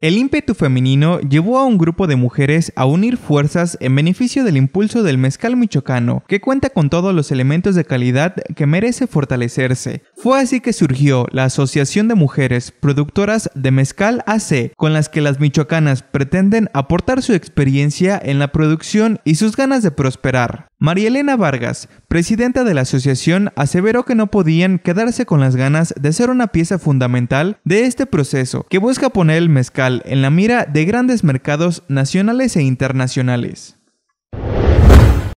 El ímpetu femenino llevó a un grupo de mujeres a unir fuerzas en beneficio del impulso del mezcal michoacano, que cuenta con todos los elementos de calidad que merece fortalecerse. Fue así que surgió la Asociación de Mujeres Productoras de Mezcal AC, con las que las michoacanas pretenden aportar su experiencia en la producción y sus ganas de prosperar. María Elena Vargas, presidenta de la asociación, aseveró que no podían quedarse con las ganas de ser una pieza fundamental de este proceso que busca poner el mezcal en la mira de grandes mercados nacionales e internacionales.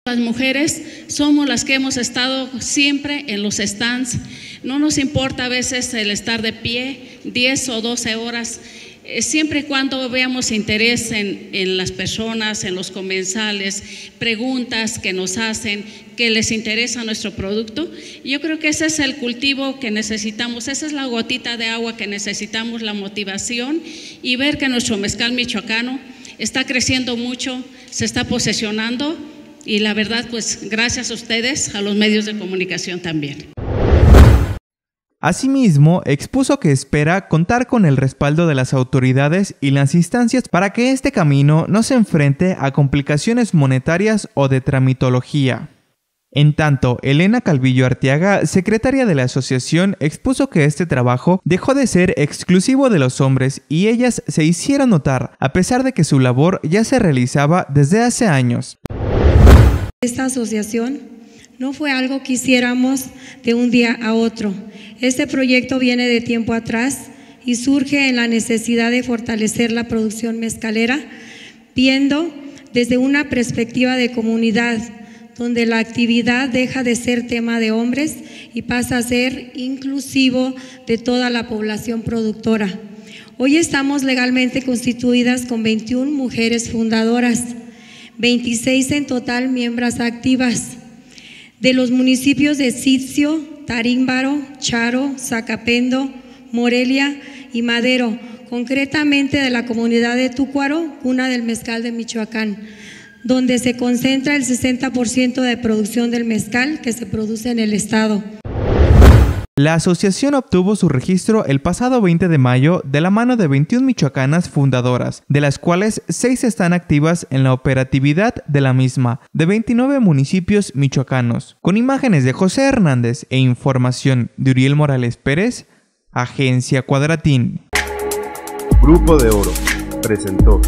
Las mujeres somos las que hemos estado siempre en los stands. No nos importa a veces el estar de pie 10 o 12 horas eh, siempre y cuando veamos interés en, en, las personas, en los comensales, preguntas que nos hacen, que les interesa nuestro producto, yo creo que ese es el cultivo que necesitamos, esa es la gotita de agua que necesitamos, la motivación y ver que nuestro mezcal michoacano está creciendo mucho, se está posesionando y la verdad, pues gracias a ustedes, a los medios de comunicación también. Asimismo, expuso que espera contar con el respaldo de las autoridades y las instancias para que este camino no se enfrente a complicaciones monetarias o de tramitología. En tanto, Elena Calvillo Arteaga, secretaria de la asociación, expuso que este trabajo dejó de ser exclusivo de los hombres y ellas se hicieron notar, a pesar de que su labor ya se realizaba desde hace años. Esta asociación no fue algo que hiciéramos de un día a otro. Este proyecto viene de tiempo atrás y surge en la necesidad de fortalecer la producción mezcalera, viendo desde una perspectiva de comunidad, donde la actividad deja de ser tema de hombres y pasa a ser inclusivo de toda la población productora. Hoy estamos legalmente constituidas con 21 mujeres fundadoras, 26 en total miembros activas, de los municipios de Sitio, Tarímbaro, Charo, Zacapendo, Morelia y Madero, concretamente de la comunidad de Túcuaro, cuna del mezcal de Michoacán, donde se concentra el 60% de producción del mezcal que se produce en el estado. La asociación obtuvo su registro el pasado 20 de mayo de la mano de 21 michoacanas fundadoras, de las cuales 6 están activas en la operatividad de la misma, de 29 municipios michoacanos. Con imágenes de José Hernández e información de Uriel Morales Pérez, Agencia Cuadratín. Grupo de Oro presentó